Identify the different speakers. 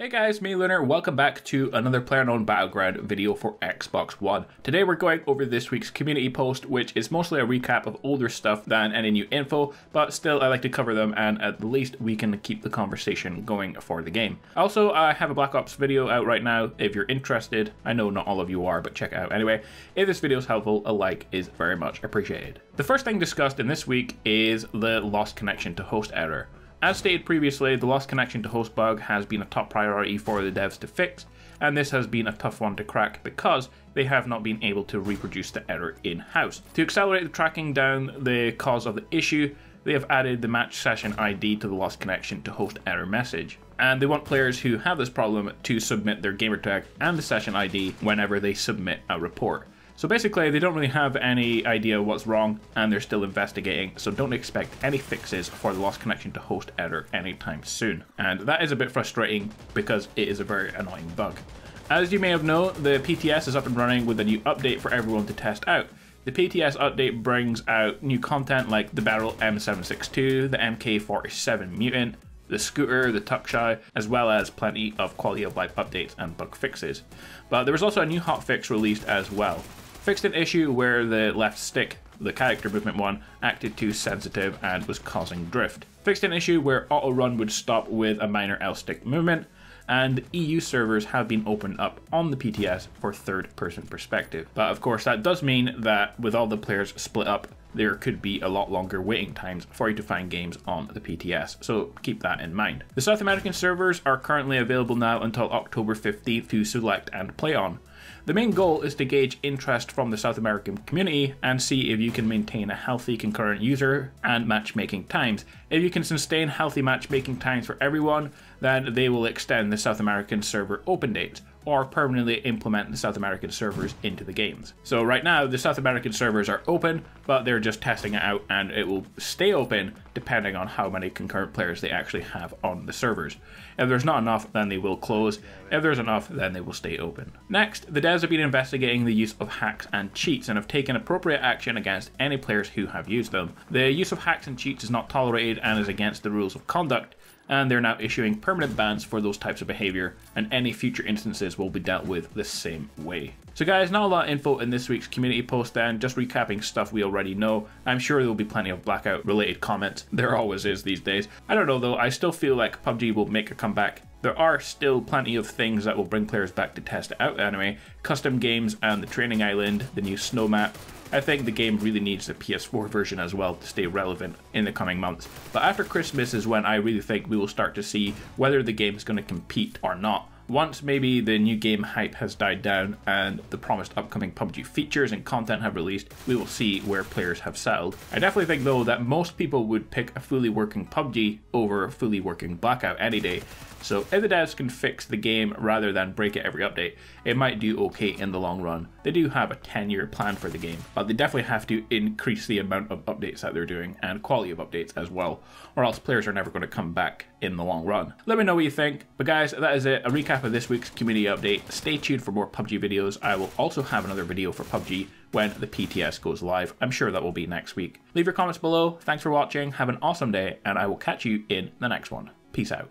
Speaker 1: Hey guys, me Lunar, welcome back to another PlayerUnknown Battleground video for Xbox One. Today we're going over this week's community post, which is mostly a recap of older stuff than any new info, but still I like to cover them and at the least we can keep the conversation going for the game. Also, I have a Black Ops video out right now if you're interested. I know not all of you are, but check it out anyway. If this video is helpful, a like is very much appreciated. The first thing discussed in this week is the lost connection to host error. As stated previously, the lost connection to host bug has been a top priority for the devs to fix, and this has been a tough one to crack because they have not been able to reproduce the error in-house. To accelerate the tracking down the cause of the issue, they have added the match session ID to the lost connection to host error message. And they want players who have this problem to submit their gamertag and the session ID whenever they submit a report. So basically, they don't really have any idea what's wrong, and they're still investigating, so don't expect any fixes for the lost connection to host error anytime soon. And that is a bit frustrating because it is a very annoying bug. As you may have known, the PTS is up and running with a new update for everyone to test out. The PTS update brings out new content like the Beryl M762, the MK47 Mutant, the scooter, the Tukshai, as well as plenty of quality of life updates and bug fixes. But there was also a new hotfix released as well fixed an issue where the left stick, the character movement one, acted too sensitive and was causing drift. Fixed an issue where auto run would stop with a minor L stick movement, and EU servers have been opened up on the PTS for third person perspective. But of course, that does mean that with all the players split up, there could be a lot longer waiting times for you to find games on the PTS, so keep that in mind. The South American servers are currently available now until October 15th to select and play on. The main goal is to gauge interest from the South American community and see if you can maintain a healthy concurrent user and matchmaking times. If you can sustain healthy matchmaking times for everyone, then they will extend the South American server open dates or permanently implement the South American servers into the games. So right now, the South American servers are open, but they're just testing it out and it will stay open depending on how many concurrent players they actually have on the servers. If there's not enough, then they will close. If there's enough, then they will stay open. Next, the devs have been investigating the use of hacks and cheats and have taken appropriate action against any players who have used them. The use of hacks and cheats is not tolerated and is against the rules of conduct, and they're now issuing permanent bans for those types of behavior, and any future instances will be dealt with the same way. So guys, not a lot of info in this week's community post then, just recapping stuff we already know. I'm sure there will be plenty of blackout related comments, there always is these days. I don't know though, I still feel like PUBG will make a comeback there are still plenty of things that will bring players back to test it out anyway. Custom games and the training island, the new snow map, I think the game really needs the PS4 version as well to stay relevant in the coming months. But after Christmas is when I really think we will start to see whether the game is going to compete or not. Once maybe the new game hype has died down and the promised upcoming PUBG features and content have released, we will see where players have settled. I definitely think though that most people would pick a fully working PUBG over a fully working Blackout any day, so if the devs can fix the game rather than break it every update, it might do okay in the long run. They do have a 10 year plan for the game, but they definitely have to increase the amount of updates that they're doing and quality of updates as well, or else players are never going to come back in the long run. Let me know what you think. But guys, that is it. A recap of this week's community update. Stay tuned for more PUBG videos. I will also have another video for PUBG when the PTS goes live. I'm sure that will be next week. Leave your comments below. Thanks for watching. Have an awesome day, and I will catch you in the next one. Peace out.